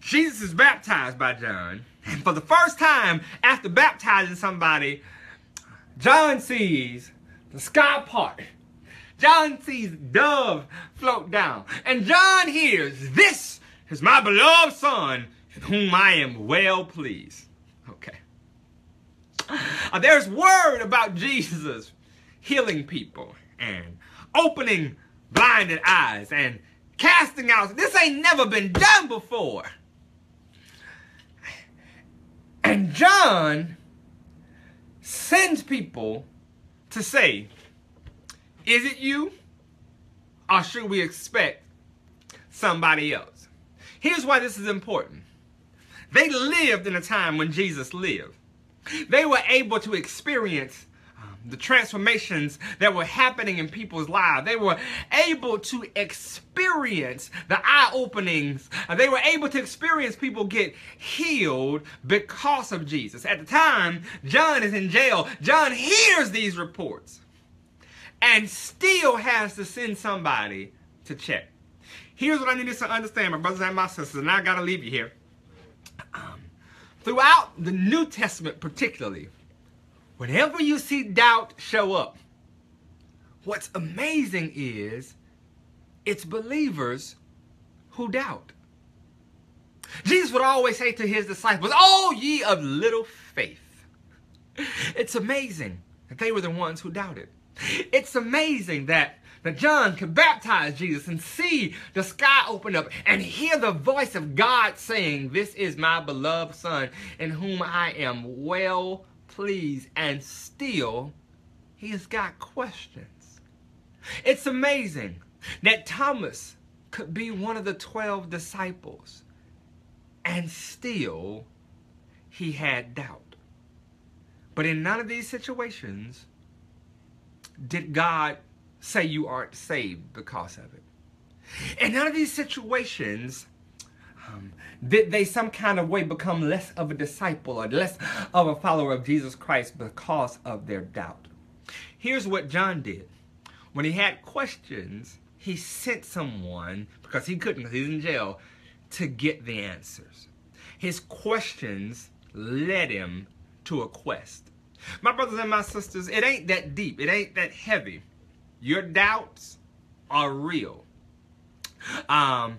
Jesus is baptized by John. And for the first time after baptizing somebody, John sees the sky part. John sees dove float down. And John hears, This is my beloved Son, in whom I am well pleased. Okay. Uh, there's word about Jesus healing people and opening blinded eyes and casting out. This ain't never been done before. And John sends people to say, Is it you? Or should we expect somebody else? Here's why this is important. They lived in a time when Jesus lived. They were able to experience the transformations that were happening in people's lives. They were able to experience the eye openings. They were able to experience people get healed because of Jesus. At the time, John is in jail. John hears these reports and still has to send somebody to check. Here's what I need you to understand, my brothers and my sisters, and I got to leave you here. Um, throughout the New Testament, particularly, whenever you see doubt show up, what's amazing is it's believers who doubt. Jesus would always say to his disciples, Oh, ye of little faith. It's amazing that they were the ones who doubted. It's amazing that that John could baptize Jesus and see the sky open up and hear the voice of God saying, This is my beloved Son in whom I am well pleased. And still, he's got questions. It's amazing that Thomas could be one of the 12 disciples and still he had doubt. But in none of these situations did God say you aren't saved because of it. In none of these situations um, did they some kind of way become less of a disciple or less of a follower of Jesus Christ because of their doubt. Here's what John did. When he had questions, he sent someone, because he couldn't, because he's in jail, to get the answers. His questions led him to a quest. My brothers and my sisters, it ain't that deep. It ain't that heavy. Your doubts are real. Um,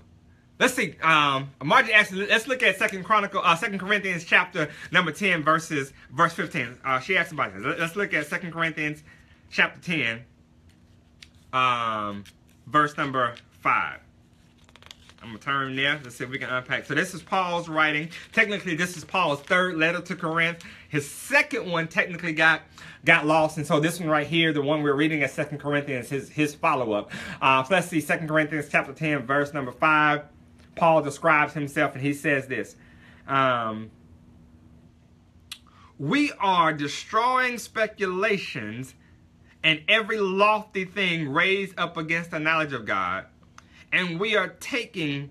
let's see. Um, Margie actually, let's look at Second Chronicle, uh, Second Corinthians chapter number ten, verses verse fifteen. Uh, she asked about this. Let's look at Second Corinthians chapter ten, um, verse number five. I'm gonna turn there. Let's see if we can unpack. So this is Paul's writing. Technically, this is Paul's third letter to Corinth. His second one technically got got lost, and so this one right here, the one we're reading at Second Corinthians, his his follow up. Uh, so let's see, Second Corinthians chapter ten, verse number five. Paul describes himself, and he says this. Um, we are destroying speculations and every lofty thing raised up against the knowledge of God and we are taking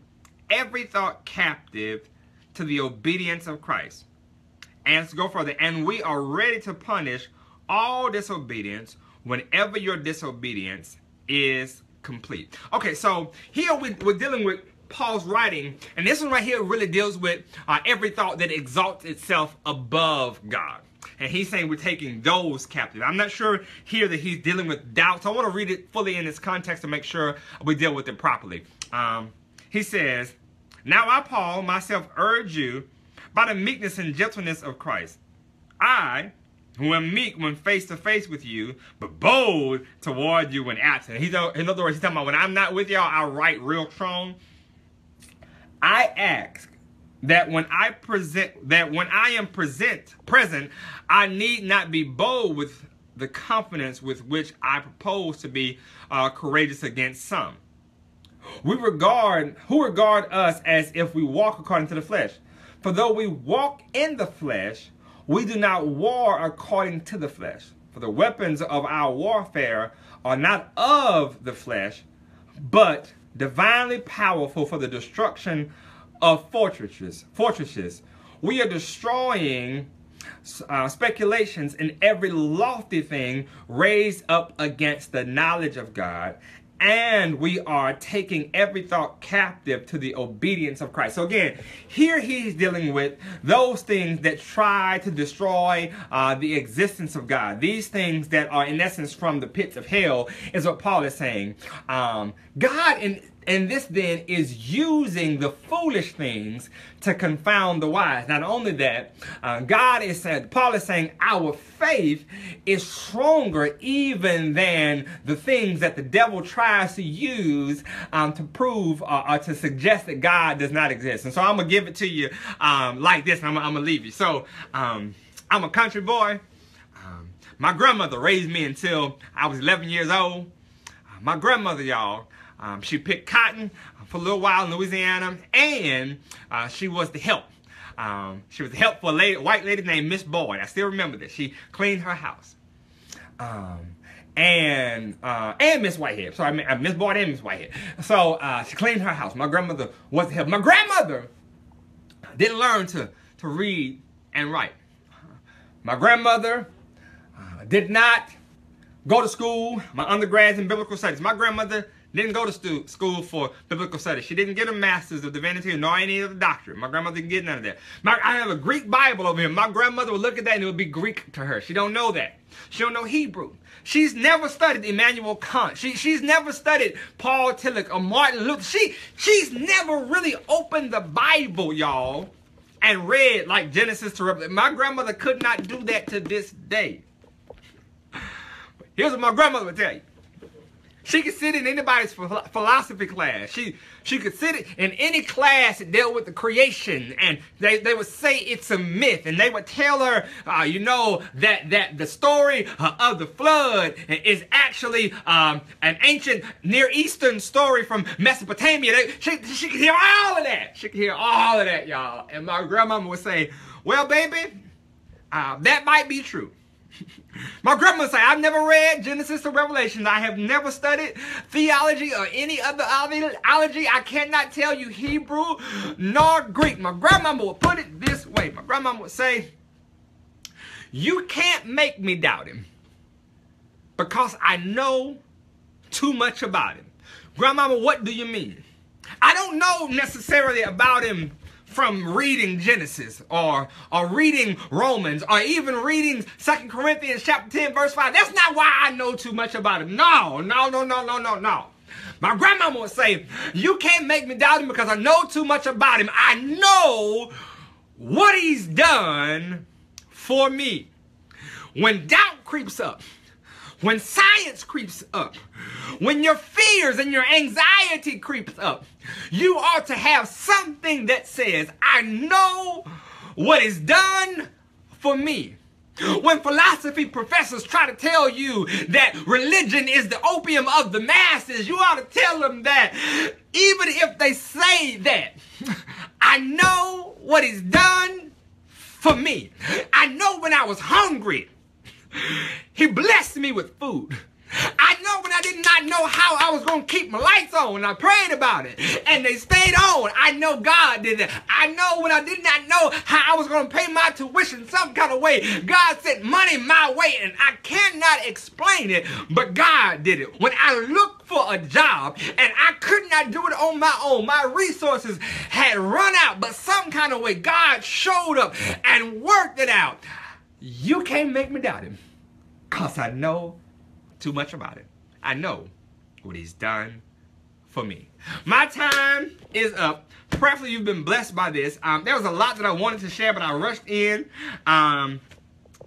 every thought captive to the obedience of Christ. And let's go further. And we are ready to punish all disobedience whenever your disobedience is complete. Okay, so here we, are dealing with Paul's writing, and this one right here really deals with uh, every thought that exalts itself above God. And he's saying we're taking those captive. I'm not sure here that he's dealing with doubts. I want to read it fully in its context to make sure we deal with it properly. Um, he says, Now I, Paul, myself urge you by the meekness and gentleness of Christ. I, who am meek when face to face with you, but bold toward you when absent. He's, in other words, he's talking about when I'm not with y'all, I write real strong. I ask that when I present that when I am present present, I need not be bold with the confidence with which I propose to be uh, courageous against some. We regard who regard us as if we walk according to the flesh. For though we walk in the flesh, we do not war according to the flesh. For the weapons of our warfare are not of the flesh, but divinely powerful for the destruction of fortresses. Fortresses. We are destroying uh, speculations and every lofty thing raised up against the knowledge of God and we are taking every thought captive to the obedience of Christ. So again, here he's dealing with those things that try to destroy uh, the existence of God. These things that are in essence from the pits of hell is what Paul is saying. Um, God in and this then is using the foolish things to confound the wise. Not only that, uh, God is saying, Paul is saying, our faith is stronger even than the things that the devil tries to use um, to prove uh, or to suggest that God does not exist. And so I'm going to give it to you um, like this, and I'm, I'm going to leave you. So um, I'm a country boy. Um, my grandmother raised me until I was 11 years old. Uh, my grandmother, y'all, um, she picked cotton for a little while in Louisiana, and uh, she was the help. Um, she was the help for a lady, white lady named Miss Boyd. I still remember this. She cleaned her house. Um, and uh, and Miss Whitehead. So I mean, uh, Miss Boyd and Miss Whitehead. So uh, she cleaned her house. My grandmother was the help. My grandmother didn't learn to to read and write. My grandmother uh, did not go to school. My undergrads in biblical studies. My grandmother didn't go to stu- school for biblical studies. She didn't get a master's of divinity nor any of the doctorate. My grandmother didn't get none of that. My, I have a Greek Bible over here. My grandmother would look at that and it would be Greek to her. She don't know that. She don't know Hebrew. She's never studied Immanuel Kant. She, she's never studied Paul Tillich or Martin Luther. She, she's never really opened the Bible, y'all, and read like Genesis to Revelation. My grandmother could not do that to this day. Here's what my grandmother would tell you. She could sit in anybody's philosophy class. She she could sit in any class that dealt with the creation, and they, they would say it's a myth, and they would tell her, uh, you know, that that the story uh, of the flood is actually um, an ancient Near Eastern story from Mesopotamia. They, she she could hear all of that. She could hear all of that, y'all. And my grandmama would say, "Well, baby, uh, that might be true." My grandma say, I've never read Genesis to Revelation. I have never studied theology or any other theology. I cannot tell you Hebrew nor Greek. My grandmama would put it this way. My grandmama would say, you can't make me doubt him because I know too much about him. Grandmama, what do you mean? I don't know necessarily about him from reading Genesis or, or reading Romans or even reading Second Corinthians chapter 10 verse 5. That's not why I know too much about him. No, no, no, no, no, no, no. My grandmama would say, you can't make me doubt him because I know too much about him. I know what he's done for me. When doubt creeps up, when science creeps up, when your fears and your anxiety creeps up, you ought to have something that says, I know what is done for me. When philosophy professors try to tell you that religion is the opium of the masses, you ought to tell them that even if they say that, I know what is done for me. I know when I was hungry, he blessed me with food. I know when I did not know how I was going to keep my lights on. I prayed about it and they stayed on. I know God did it. I know when I did not know how I was going to pay my tuition some kind of way. God sent money my way and I cannot explain it, but God did it. When I looked for a job and I could not do it on my own, my resources had run out, but some kind of way God showed up and worked it out. You can't make me doubt him because I know too much about it. I know what he's done for me. My time is up. Prayerfully, you've been blessed by this. Um, there was a lot that I wanted to share, but I rushed in. Um,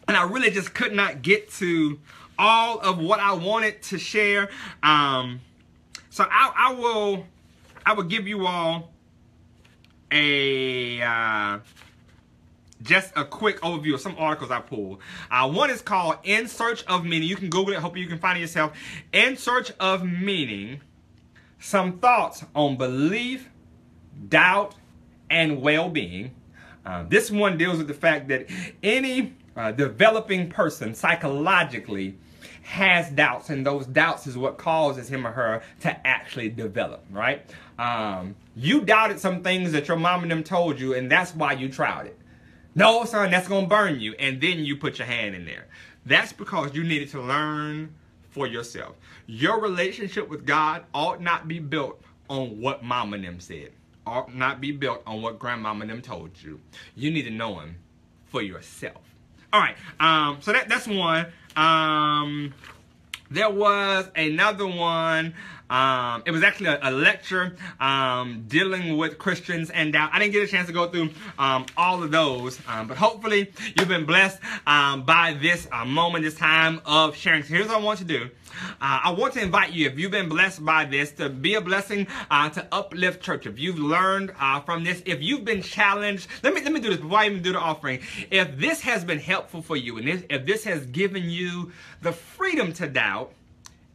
and I really just could not get to all of what I wanted to share. Um, so I, I will I will give you all a uh, just a quick overview of some articles I pulled. Uh, one is called In Search of Meaning. You can Google it. Hope you can find it yourself. In Search of Meaning. Some thoughts on belief, doubt, and well-being. Uh, this one deals with the fact that any uh, developing person psychologically has doubts, and those doubts is what causes him or her to actually develop, right? Um, you doubted some things that your mom and them told you, and that's why you tried it. No, son, that's going to burn you. And then you put your hand in there. That's because you needed to learn for yourself. Your relationship with God ought not be built on what mama them said. Ought not be built on what grandmama and them told you. You need to know him for yourself. All right, um, so that, that's one. Um, there was another one um, it was actually a, a lecture um, dealing with Christians and doubt. I didn't get a chance to go through um, all of those, um, but hopefully you've been blessed um, by this uh, moment, this time of sharing. So here's what I want to do. Uh, I want to invite you, if you've been blessed by this, to be a blessing uh, to Uplift Church. If you've learned uh, from this, if you've been challenged, let me let me do this before I even do the offering. If this has been helpful for you, and this, if this has given you the freedom to doubt,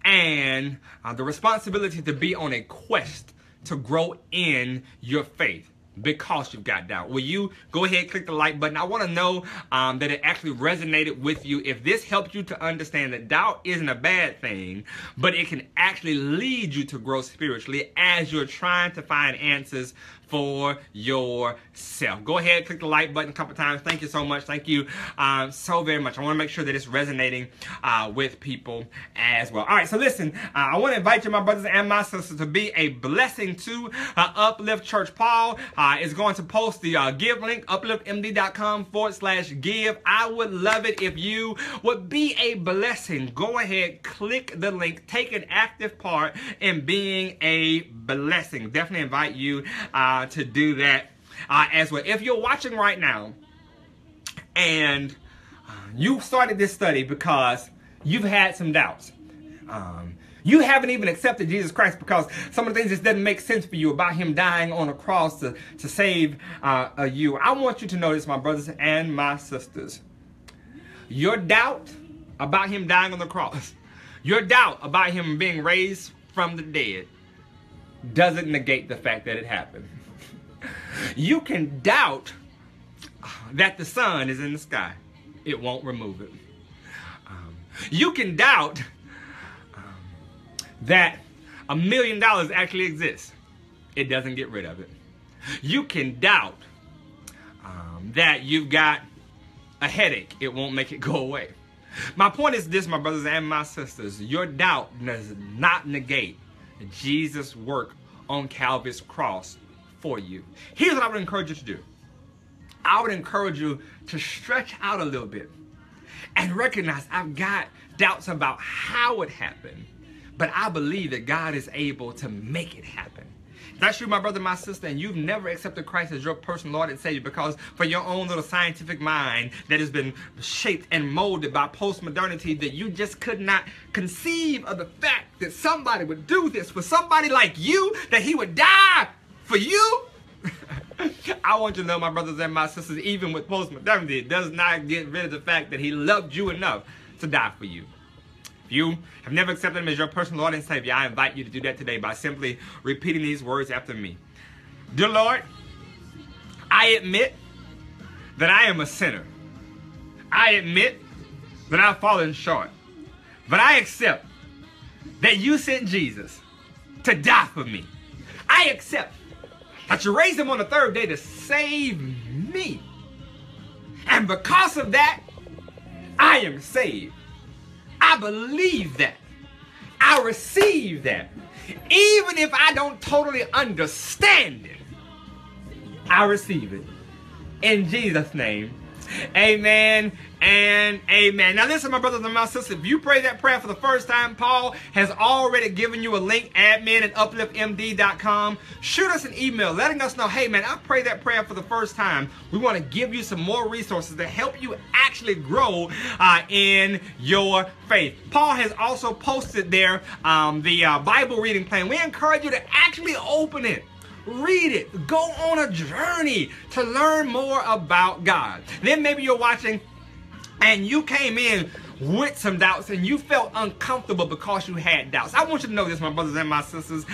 and uh, the responsibility to be on a quest to grow in your faith. because you've got doubt. Will you go ahead, and click the like button? I want to know um, that it actually resonated with you. If this helped you to understand that doubt isn't a bad thing, but it can actually lead you to grow spiritually as you're trying to find answers for yourself. Go ahead, click the like button a couple times. Thank you so much. Thank you um, so very much. I want to make sure that it's resonating uh, with people as well. All right, so listen, uh, I want to invite you, my brothers and my sisters, to be a blessing to uh, Uplift Church. Paul uh, is going to post the uh, give link, upliftmd.com forward slash give. I would love it if you would be a blessing. Go ahead, click the link, take an active part in being a blessing. Definitely invite you uh, uh, to do that uh, as well. If you're watching right now and uh, you started this study because you've had some doubts, um, you haven't even accepted Jesus Christ because some of the things just doesn't make sense for you about him dying on a cross to, to save uh, you. I want you to notice, my brothers and my sisters, your doubt about him dying on the cross, your doubt about him being raised from the dead, doesn't negate the fact that it happened. You can doubt that the sun is in the sky. It won't remove it. Um, you can doubt um, that a million dollars actually exists. It doesn't get rid of it. You can doubt um, that you've got a headache. It won't make it go away. My point is this, my brothers and my sisters. Your doubt does not negate Jesus' work on Calvary's cross for you. Here's what I would encourage you to do. I would encourage you to stretch out a little bit and recognize I've got doubts about how it happened, but I believe that God is able to make it happen. That's you, my brother, my sister, and you've never accepted Christ as your personal Lord and Savior because for your own little scientific mind that has been shaped and molded by postmodernity that you just could not conceive of the fact that somebody would do this for somebody like you, that he would die for you, I want you to know, my brothers and my sisters, even with postmodernity, it does not get rid of the fact that he loved you enough to die for you. If you have never accepted him as your personal Lord and Savior, I invite you to do that today by simply repeating these words after me. Dear Lord, I admit that I am a sinner. I admit that I've fallen short. But I accept that you sent Jesus to die for me. I accept that you raised him on the third day to save me. And because of that, I am saved. I believe that. I receive that. Even if I don't totally understand it, I receive it. In Jesus' name, amen and amen. Now listen, my brothers and my sisters, if you pray that prayer for the first time, Paul has already given you a link, admin at upliftmd.com. Shoot us an email letting us know, hey man, I pray that prayer for the first time. We want to give you some more resources to help you actually grow uh, in your faith. Paul has also posted there um, the uh, Bible reading plan. We encourage you to actually open it. Read it. Go on a journey to learn more about God. Then maybe you're watching and you came in with some doubts and you felt uncomfortable because you had doubts. I want you to know this, my brothers and my sisters.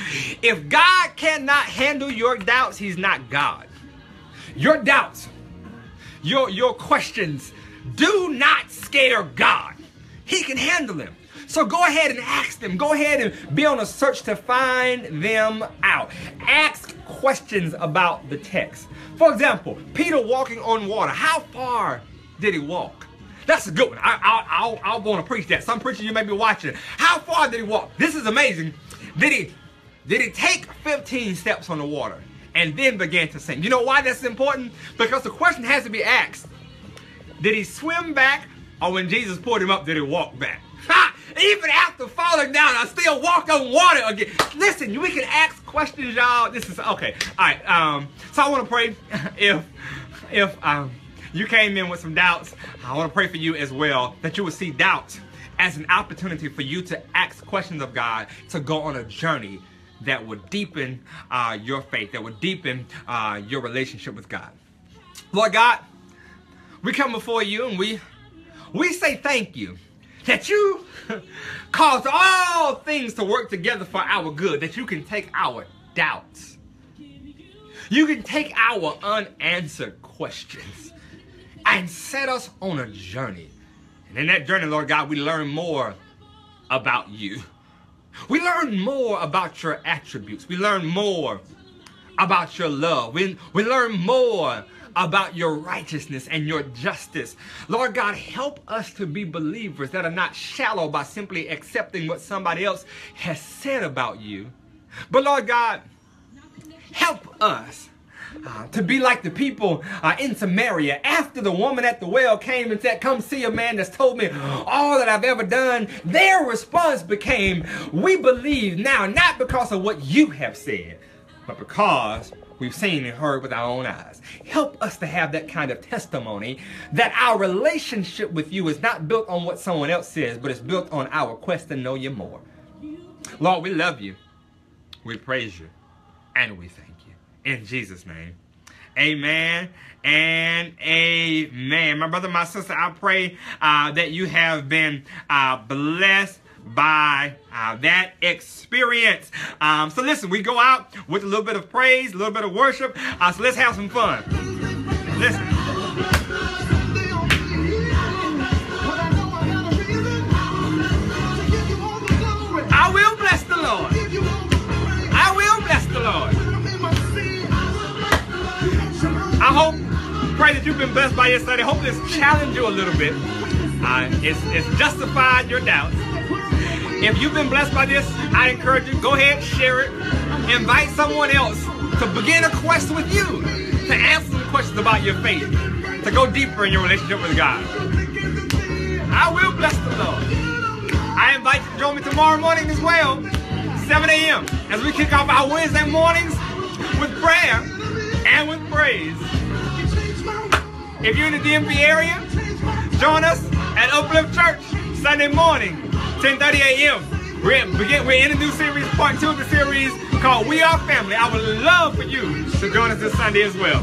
If God cannot handle your doubts, He's not God. Your doubts, your, your questions do not scare God. He can handle them. So go ahead and ask them. Go ahead and be on a search to find them out. Ask questions about the text. For example, Peter walking on water. How far did he walk? That's a good one. I, I, I, I want to preach that. Some preacher you may be watching. How far did he walk? This is amazing. Did he, did he take 15 steps on the water and then began to sink? You know why that's important? Because the question has to be asked. Did he swim back or when Jesus pulled him up, did he walk back? Ha! Even after falling down, I still walk on water again. Listen, we can ask questions, y'all. This is okay. All right. Um, so I want to pray if if um you came in with some doubts, I want to pray for you as well that you would see doubts as an opportunity for you to ask questions of God, to go on a journey that would deepen uh, your faith, that would deepen uh, your relationship with God. Lord God, we come before you and we we say thank you that you cause all things to work together for our good, that you can take our doubts. You can take our unanswered questions and set us on a journey. And in that journey, Lord God, we learn more about you. We learn more about your attributes. We learn more about your love. We, we learn more about your righteousness and your justice. Lord God, help us to be believers that are not shallow by simply accepting what somebody else has said about you. But Lord God, help us uh, to be like the people uh, in Samaria after the woman at the well came and said, Come see a man that's told me all that I've ever done. Their response became, We believe now, not because of what you have said, but because we've seen and heard with our own eyes. Help us to have that kind of testimony that our relationship with you is not built on what someone else says, but it's built on our quest to know you more. Lord, we love you, we praise you, and we thank you. In Jesus' name. Amen and amen. My brother, my sister, I pray uh, that you have been uh, blessed by uh, that experience. Um, so listen, we go out with a little bit of praise, a little bit of worship. Uh, so let's have some fun. Listen. I hope, pray that you've been blessed by your study. Hope this challenged you a little bit. Uh, it's, it's justified your doubts. If you've been blessed by this, I encourage you, go ahead, share it. Invite someone else to begin a quest with you, to answer the questions about your faith, to go deeper in your relationship with God. I will bless the Lord. I invite you to join me tomorrow morning as well, 7 a.m., as we kick off our Wednesday mornings with prayer and with praise. If you're in the DMV area, join us at Uplift Church Sunday morning, 10:30 a.m. We're, begin, we're in a new series, part two of the series called We Are Family. I would love for you to join us this Sunday as well.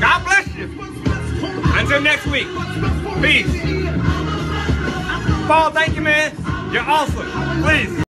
God bless you. Until next week. Peace. Paul, thank you, man. You're awesome. Please.